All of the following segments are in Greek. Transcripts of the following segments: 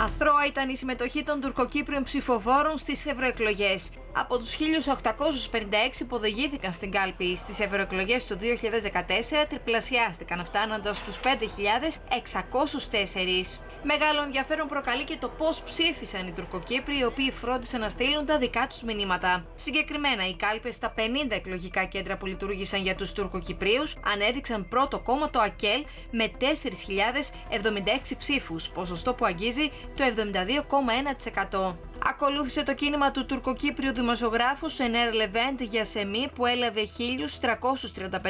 Αθρώα ήταν η συμμετοχή των τουρκοκύπριων ψηφοφόρων στις ευρωεκλογές. Από τους 1.856 που οδηγήθηκαν στην κάλπη στις ευρωεκλογές του 2014, τριπλασιάστηκαν φτάνοντας στους 5.604. Μεγάλο ενδιαφέρον προκαλεί και το πώς ψήφισαν οι Τουρκοκύπροι, οι οποίοι φρόντισαν να στείλουν τα δικά τους μηνύματα. Συγκεκριμένα, οι κάλπες στα 50 εκλογικά κέντρα που λειτουργήσαν για τους Τουρκοκυπρίους ανέδειξαν πρώτο κόμμα το ΑΚΕΛ με 4.076 ψήφους, ποσοστό που αγγίζει το 72,1%. Ακολούθησε το κίνημα του τουρκοκύπριου δημοσιογράφου Σενέρ Λεβέντ για Σεμί που έλαβε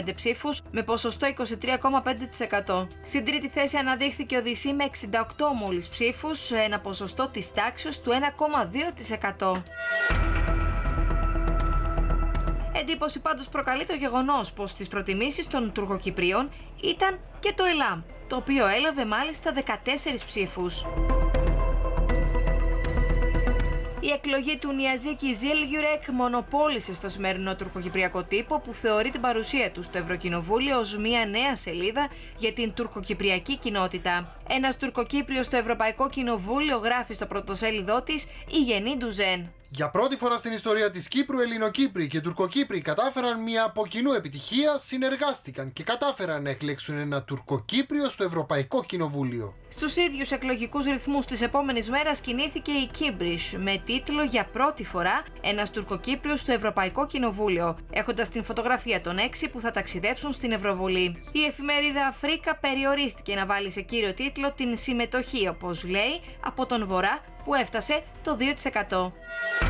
1.335 ψήφους με ποσοστό 23,5%. Στην τρίτη θέση αναδείχθηκε ο Δησί με 68 μόλις ψήφους, ένα ποσοστό της τάξης του 1,2%. Εντύπωση πάντως προκαλεί το γεγονός πως στις προτιμήσεις των Τουρκοκυπρίων ήταν και το ΕΛΑΜ, το οποίο έλαβε μάλιστα 14 ψήφους. Η εκλογή του Νιαζίκη Ζήλγιουρεκ μονοπόλησε στο σημερινό τουρκοκυπριακό τύπο που θεωρεί την παρουσία του στο Ευρωκοινοβούλιο ως μια νέα σελίδα για την τουρκοκυπριακή κοινότητα. Ένας τουρκοκύπριος στο Ευρωπαϊκό Κοινοβούλιο γράφει στο πρωτοσέλιδό της «Η γενή του Ζεν». Για πρώτη φορά στην ιστορία της Κύπρου, Ελληνοκύπροι και Τουρκοκύπροι κατάφεραν μια από κοινού επιτυχία, συνεργάστηκαν και κατάφεραν να εκλέξουν ένα Τουρκοκύπριο στο Ευρωπαϊκό Κοινοβούλιο. Στους ίδιους εκλογικούς ρυθμούς της επόμενης μέρας κινήθηκε η Κίμπρις με τίτλο «Για πρώτη φορά ένας Τουρκοκύπριος στο Ευρωπαϊκό Κοινοβούλιο», έχοντας την φωτογραφία των έξι που θα ταξιδέψουν στην Ευρωβουλή. Η εφημερίδα Αφρίκα περιορίστηκε να βάλει σε κύριο τίτλο την συμμετοχή, όπως λέει, από τον Βορρά που έφτασε το 2%.